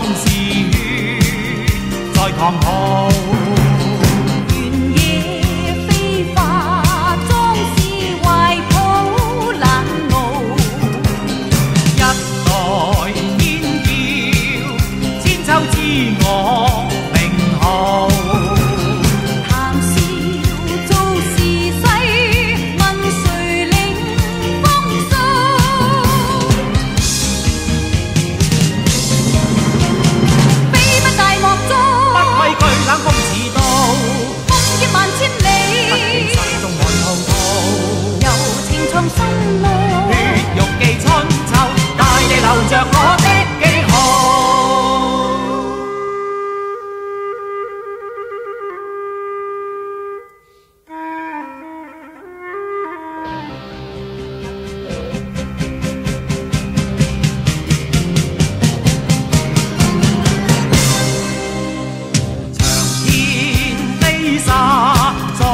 當是血在狂號。知我。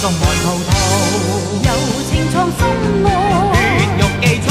动来滔滔，柔情藏心内，血肉。